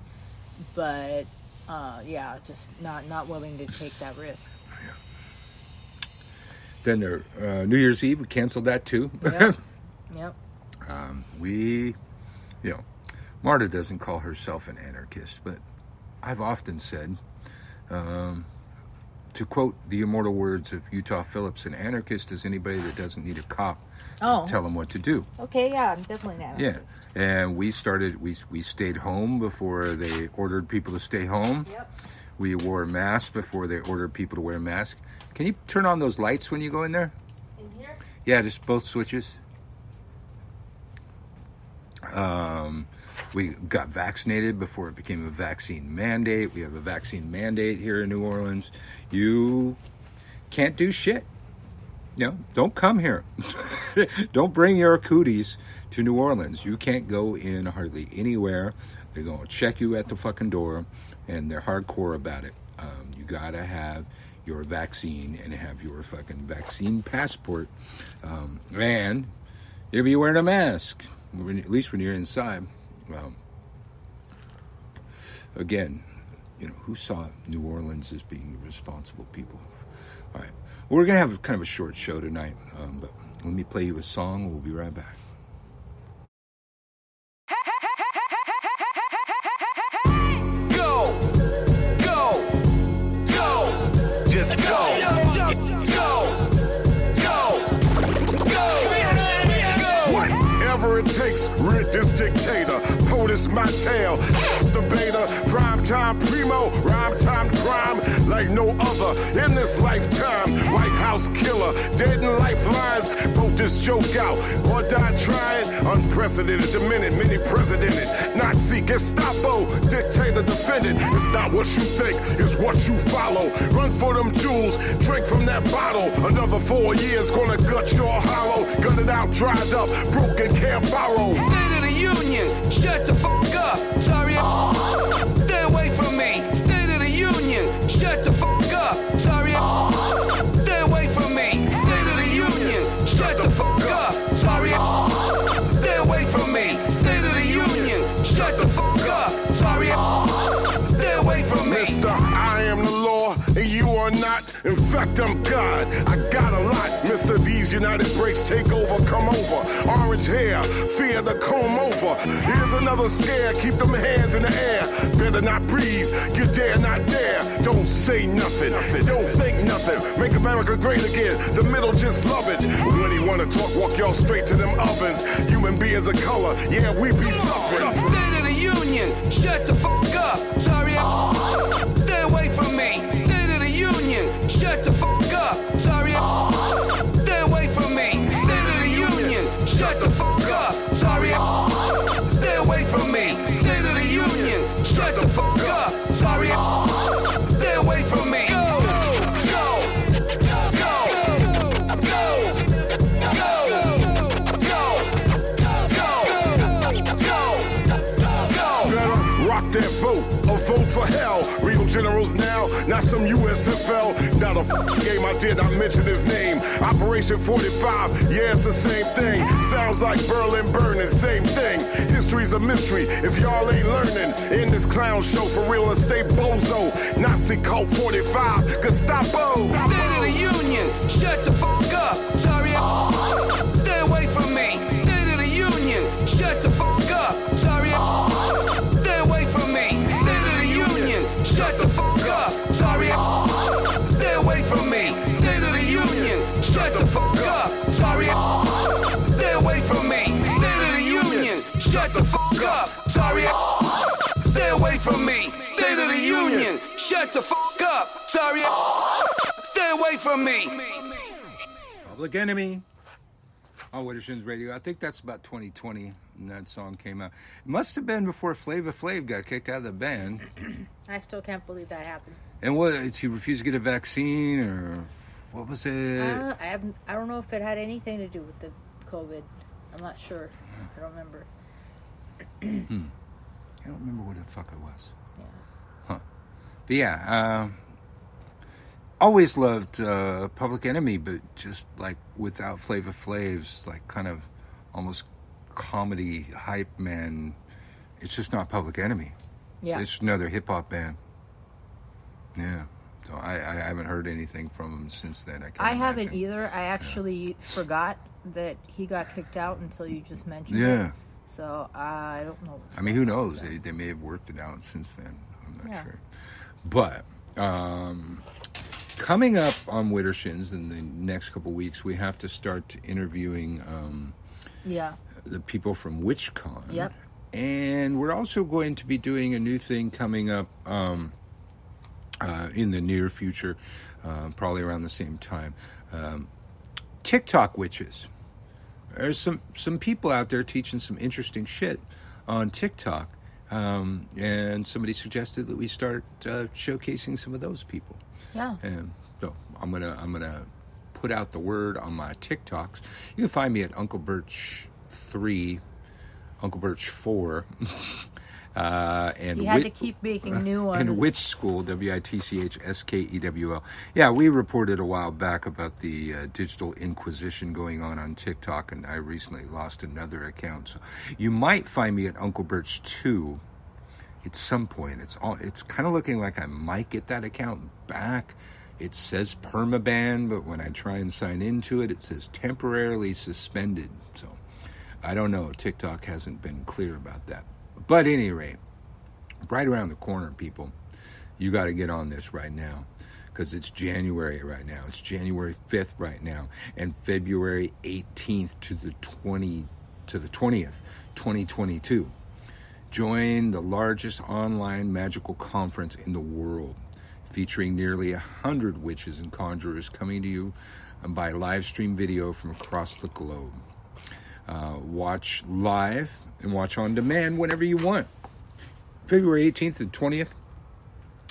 But uh, yeah just not not willing to take that risk. Then there uh, new year's eve we canceled that too. Yep. Yep. We, you know, Marta doesn't call herself an anarchist, but I've often said, um, to quote the immortal words of Utah Phillips, an anarchist is anybody that doesn't need a cop Oh. to tell them what to do. okay yeah i'm definitely not Yeah, and we started. We we stayed home before they ordered people to stay home. Yep. We wore masks before they ordered people to wear masks. Can you turn on those lights when you go in there? in here Yeah, just both switches. Um, we got vaccinated before it became a vaccine mandate. We have a vaccine mandate here in New Orleans. You can't do shit. You know, don't come here. don't bring your cooties to New Orleans. You can't go in hardly anywhere. They're going to check you at the fucking door, and they're hardcore about it. Um, you gotta have your vaccine and have your fucking vaccine passport, um, and you'll be wearing a mask, at least when you're inside. Um, again, you know, who saw New Orleans as being the responsible people? All right. Well, we're going to have kind of a short show tonight, um, but let me play you a song. We'll be right back. POTUS my tail. Debater, prime time primo, rhyme time crime like no other in this lifetime. White House killer, dead in lifelines. Broke this joke out or die trying. Unprecedented, the minute, many presidented. Nazi, Gestapo, dictator, defendant. It's not what you think, it's what you follow. Run for them jewels, drink from that bottle. Another four years gonna gut your hollow. Gun it out, dried up, broken, can't borrow. Union, shut the fuck up. Sorry, stay away from me. State of the Union, shut the fuck up. Sorry, stay away from me. State of the Union, shut the fuck up. Sorry, stay away from me. State of the Union, shut the fuck up. Sorry, stay away from me. Mister, I am the law, and you are not. In fact, I'm God. I got United breaks take over, come over. Orange hair, fear the comb over. Here's another scare. Keep them hands in the air. Better not breathe. You dare not dare. Don't say nothing. Don't think nothing. Make America great again. The middle just love it. When he wanna talk, walk y'all straight to them ovens. Human beings of color. Yeah, we be suffering. State of the Union, shut the fuck up. Sorry, I- ah. stay away from me. State of the Union, shut the fuck up. For hell. Real generals now, not some USFL. Not a f- game I did not mention his name. Operation 45, yeah, it's the same thing. Sounds like Berlin burning, same thing. History's a mystery if y'all ain't learning. In this clown show for real estate bozo. Nazi cult 45, Gestapo. State of the Union, shut the fuck the fuck up. Sorry, stay away from me. State of the Union, shut the fuck up. Sorry, stay away from me. Public Enemy on Widdershins Radio. I think that's about 2020 when that song came out. It must have been before Flava Flav got kicked out of the band. I still can't believe that happened. And what? Did he refuse to get a vaccine or what was it? Uh, I have I don't know if it had anything to do with the COVID. I'm not sure. I don't remember. I don't remember what the fuck it was. Yeah. Huh. But yeah, um, always loved uh, Public Enemy, but just like without Flava Flav's like kind of almost comedy hype man. It's just not Public Enemy. Yeah. It's another hip hop band. Yeah. So I, I haven't heard anything from him since then. I, can't I haven't imagine. either. I actually forgot that he got kicked out until you just mentioned Yeah. it. So I don't know. I mean, who knows? They, they may have worked it out since then. I'm not Yeah. sure. But um, coming up on Widdershins in the next couple weeks, we have to start interviewing um, Yeah. the people from WitchCon. Yep. And we're also going to be doing a new thing coming up um, uh, in the near future, uh, probably around the same time. Um, TikTok witches. There's some some people out there teaching some interesting shit on TikTok, um, and somebody suggested that we start uh, showcasing some of those people. Yeah. And so I'm gonna I'm gonna put out the word on my TikToks. You can find me at Uncle Birch three, Uncle Birch four, uh, and You had to keep making new and ones. Witch School W I T C H S K E W L. Yeah, we reported a while back about the uh, digital inquisition going on on TikTok, and I recently lost another account. So you might find me at Uncle Birch too. at some point. It's all. It's kind of looking like I might get that account back. It says permaban, but when I try and sign into it, it says temporarily suspended. So I don't know. TikTok hasn't been clear about that. But any rate, right around the corner, people, you got to get on this right now because it's January right now. It's January 5th right now, and February 18th to the 20 to the 20th, 2022. Join the largest online magical conference in the world, featuring nearly a hundred witches and conjurers coming to you by live stream video from across the globe. Uh, watch live and watch on demand whenever you want. February 18th and 20th,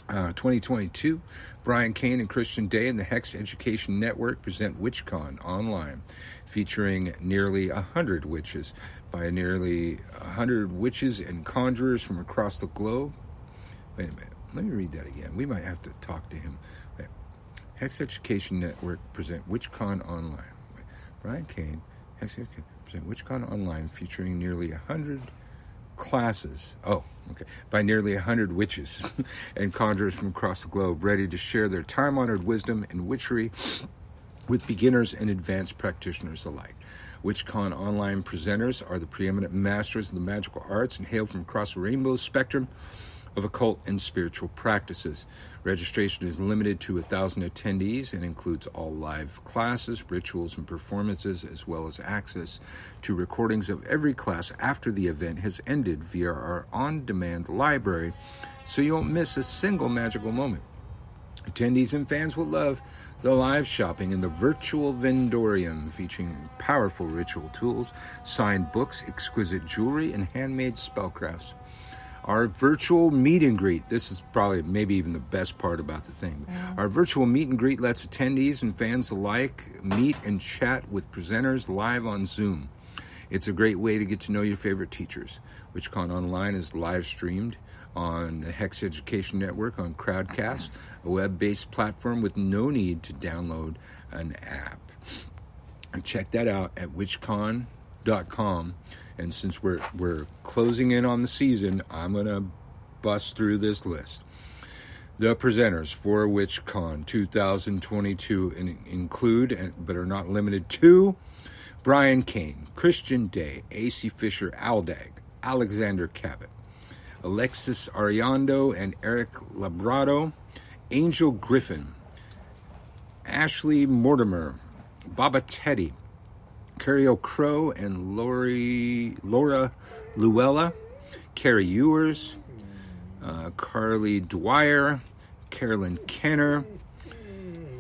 uh, 2022, Brian Cain and Christian Day and the Hex Education Network present WitchCon online, featuring nearly a hundred witches by nearly a hundred witches and conjurers from across the globe. Wait a minute, let me read that again. We might have to talk to him. Wait. Hex Education Network present WitchCon online. Wait. Brian Cain, Hex Education present WitchCon online, featuring nearly a hundred classes. Oh, okay. By nearly 100 witches and conjurers from across the globe, ready to share their time honored wisdom and witchery with beginners and advanced practitioners alike. WitchCon online presenters are the preeminent masters of the magical arts and hail from across the rainbow spectrum of occult and spiritual practices. Registration is limited to 1,000 attendees and includes all live classes, rituals, and performances, as well as access to recordings of every class after the event has ended via our on demand library, so you won't miss a single magical moment. Attendees and fans will love the live shopping in the virtual vendorium featuring powerful ritual tools, signed books, exquisite jewelry, and handmade spellcrafts. Our virtual meet and greet, this is probably maybe even the best part about the thing. Our virtual meet and greet lets attendees and fans alike meet and chat with presenters live on Zoom. It's a great way to get to know your favorite teachers. WitchCon Online is live streamed on the Hex Education Network on Crowdcast, a web based platform with no need to download an app. And check that out at witchcon.com. And since we're, we're closing in on the season, I'm going to bust through this list. The presenters for WitchCon 2022 in- include, and- but are not limited to, Brian Cain, Christian Day, AC Fisher Aldag, Alexander Cabot, Alexis Ariando and Eric Labrado, Angel Griffin, Ashley Mortimer, Baba Teddy, Carrie O'Crow and Lori, Laura Luella, Carrie Ewers, uh, Carly Dwyer, Carolyn Kenner,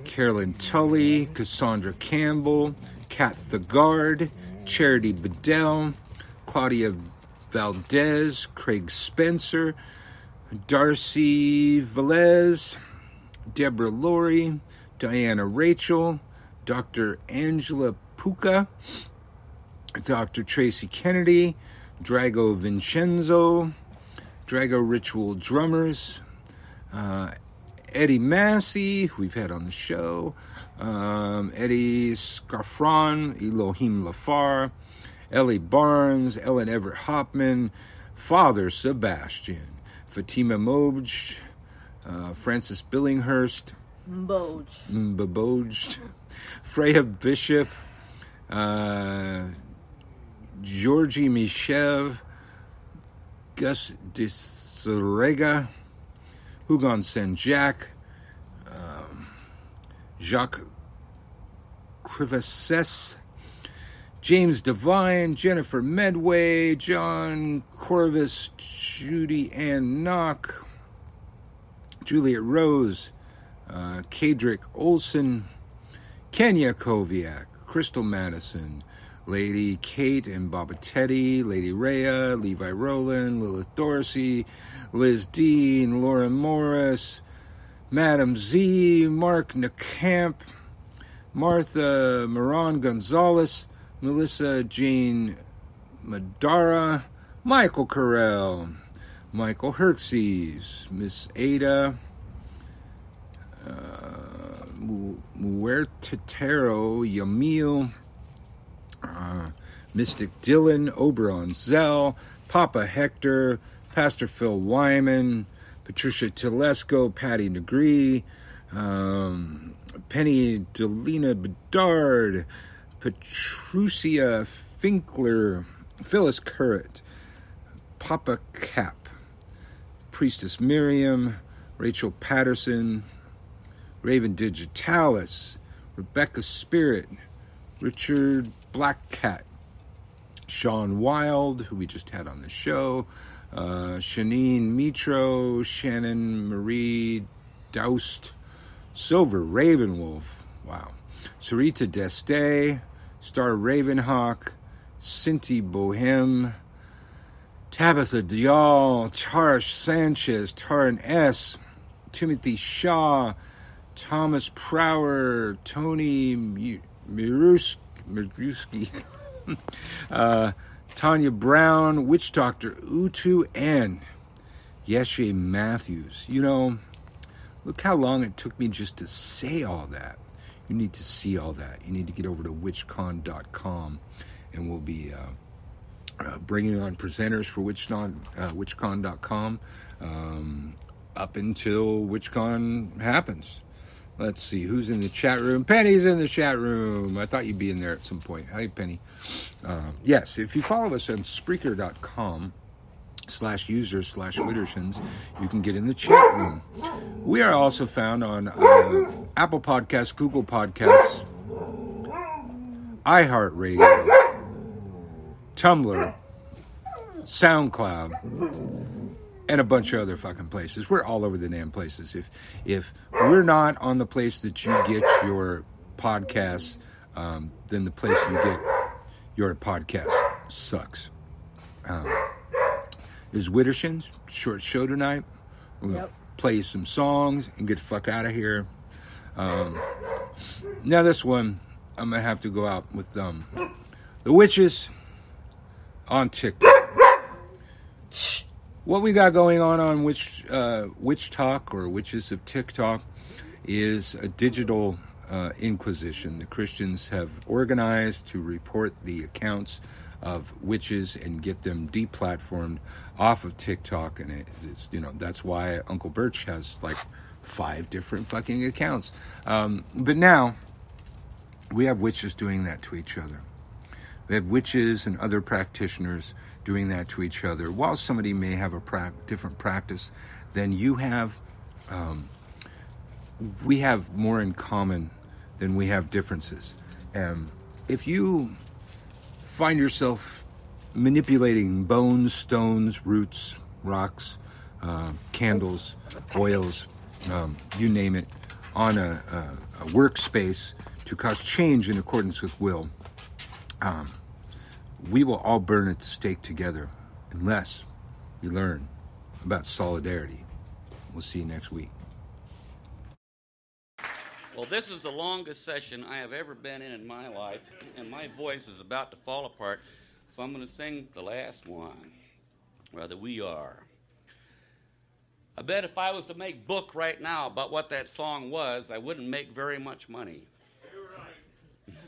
Carolyn Tully, Cassandra Campbell, Kat Thagard, Charity Bedell, Claudia Valdez, Craig Spencer, Darcy Velez, Deborah Laurie, Diana Rajchel, Dr. Angela Puca, Dr. Tracy Kennedy, Drago Vincenzo, Drago Ritual Drummers, uh, Eddie Massey, who we've had on the show, um, Eddie Scarfron, Elohim Lafar, Ellie Barnes, Ellen Evert Hopman, Father Sebastian, Fatima Moj, uh, Francis Billinghurst, Mboj. Mbabojed, Freya Bishop, uh, Georgie Michev, Gus diZerega, Hugon Senjak, um, Jacques Crivasses, James Devine, Jennifer Medway, John Corvis, Judy Ann Knock, Juliet Rose, uh, Kadrick Olson, Kenya Coviak, Crystal Madison, Lady Kate and Baba Teddy, Lady Rhea, Levi Rowland, Lilith Dorsey, Liz Dean, Laura Morris, Madam Z, Mark Nakamp, Martha Moran Gonzalez, Melissa Jane Madara, Michael Carell, Michael Herkes, Miss Ada, uh, Mu- Muertero Yamil, uh, Mystic Dylan, Oberon Zell, Papa Hector, Pastor Phil Wyman, Patricia Telesco, Patty Negree, um, Penny Delina Bedard, Petrucia Finkler, Phyllis Curott, Papa Cap, Priestess Miriam, Rachel Patterson, Raven Digitalis, Rebecca Spirit, Richard Blackcat, Sean Wild, who we just had on the show, uh, Shanine Mitro, Shannon Marie Doust, Silver Ravenwolf, wow, Sarita Deste, Star Ravenhawk, Cinti Bohem, Tabitha Dial, Tarish Sanchez, Taran S., Timothy Shaw, Thomas Prower, Tony Miruski, uh, Tanya Brown, Witch Doctor Utu, and Yeshe Matthews. You know, look how long it took me just to say all that. You need to see all that. You need to get over to witchcon.com and we'll be uh, uh, bringing on presenters for WitchCon, uh, witchcon.com um, up until WitchCon happens. Let's see who's in the chat room. Penny's in the chat room. I thought you'd be in there at some point. Hi, Penny. Um, yes, if you follow us on Spreaker.com slash user slash Widdershins, you can get in the chat room. We are also found on uh, Apple Podcasts, Google Podcasts, iHeartRadio, Tumblr, SoundCloud, and a bunch of other fucking places. We're all over the damn places. If if we're not on the place that you get your podcasts, um, then the place you get your podcast sucks. Um, is Widdershins short show tonight. We're gonna Yep. play some songs and get the fuck out of here. Um, now this one, I'm gonna have to go out with um, the witches on TikTok. What we got going on on Witch uh, WitchTok or Witches of TikTok is a digital uh, inquisition. The Christians have organized to report the accounts of witches and get them deplatformed off of TikTok, and it's, it's you know that's why Uncle Birch has like five different fucking accounts. Um, but now we have witches doing that to each other. We have witches and other practitioners doing that to each other. While somebody may have a pra- different practice than you have, um, we have more in common than we have differences. And if you find yourself manipulating bones, stones, roots, rocks, uh, candles, oils, um, you name it, on a, a, a workspace to cause change in accordance with will, um, we will all burn at the stake together unless we learn about solidarity. We'll see you next week. Well, this is the longest session I have ever been in in my life, and my voice is about to fall apart, so I'm going to sing the last one. Rather, we are. I bet if I was to make book right now about what that song was, I wouldn't make very much money.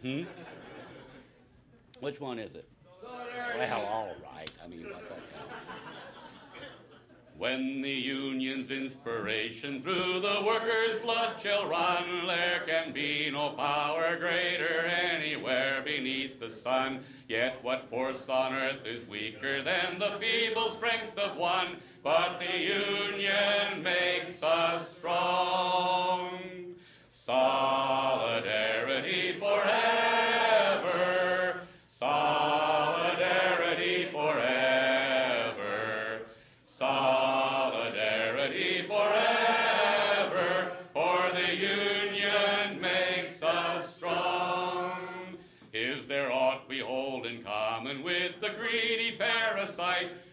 You're Hmm? Which one is it? Well, all right. I mean. When the union's inspiration through the workers' blood shall run, there can be no power greater anywhere beneath the sun. Yet what force on earth is weaker than the feeble strength of one? But the union makes us strong. Solidarity forever. Solidarity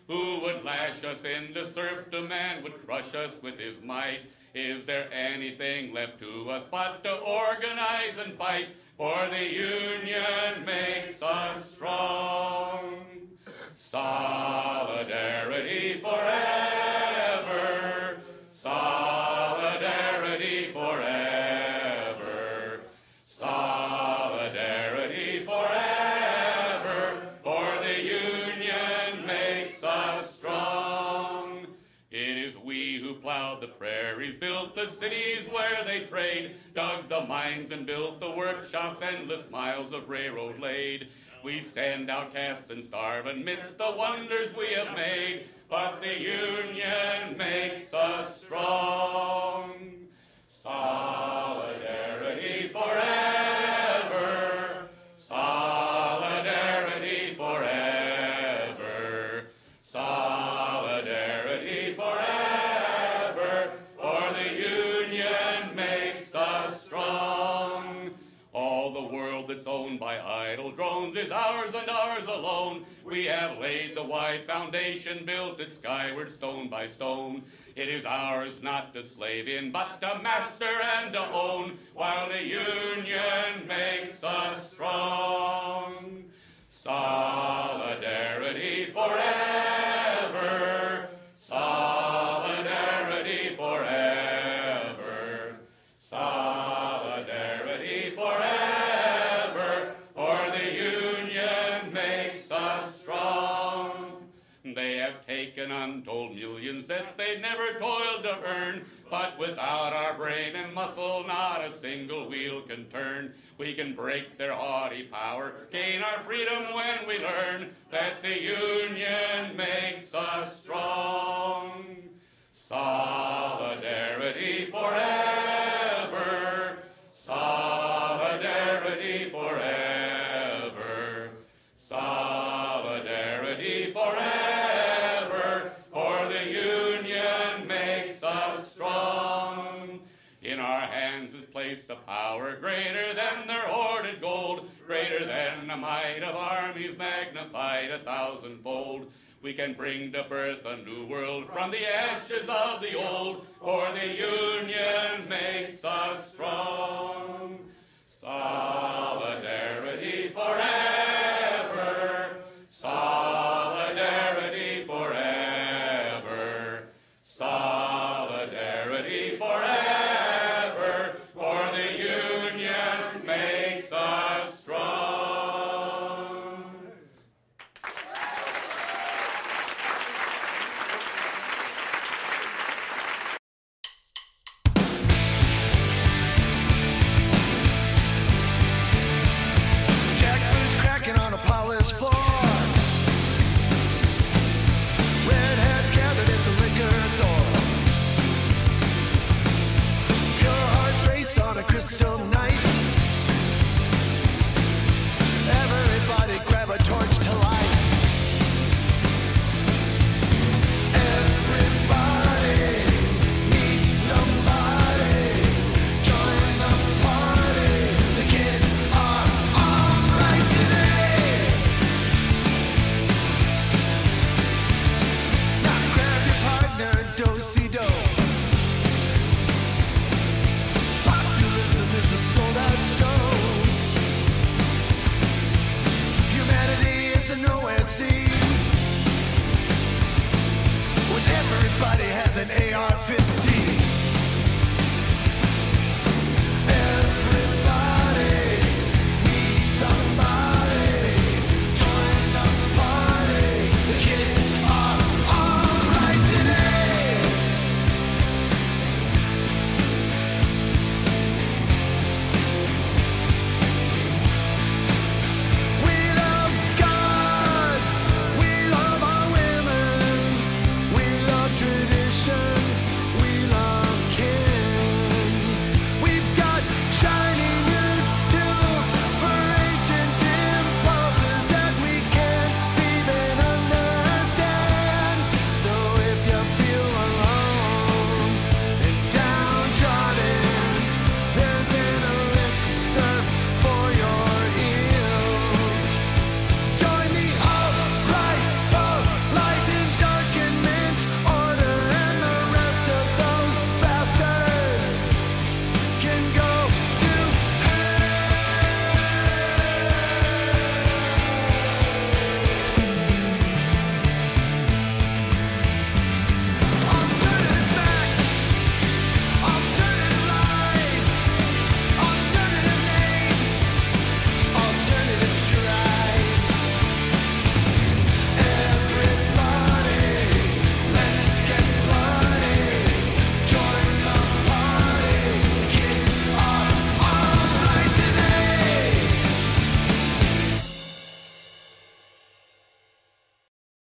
who would lash us into serfdom and would crush us with his might? Is there anything left to us but to organize and fight? For the union makes us strong. Solidarity forever. Solidarity forever. Solidarity forever. For the union makes us strong. It is we who plowed the prairies, built the cities where they trade, dug the mines and built the workshops, endless miles of railroad laid. We stand outcast and starve amidst the wonders we have made, but the union makes us strong. Solidarity forever. Solidarity forever. Solidarity forever. For the union makes us strong. All the world that's owned by idle drones is ours and ours alone. We have laid the wide foundation, built it skyward stone by stone. It is ours not to slave in, but to master and to own, while the union makes us strong. Solidarity forever. Solidarity untold millions that they never toiled to earn. But without our brain and muscle, not a single wheel can turn. We can break their haughty power, gain our freedom when we learn that the union makes us strong. Solidarity forever. Greater than their hoarded gold, greater than the might of armies magnified a thousandfold. We can bring to birth a new world from the ashes of the old, for the union makes us strong. Solidarity forever.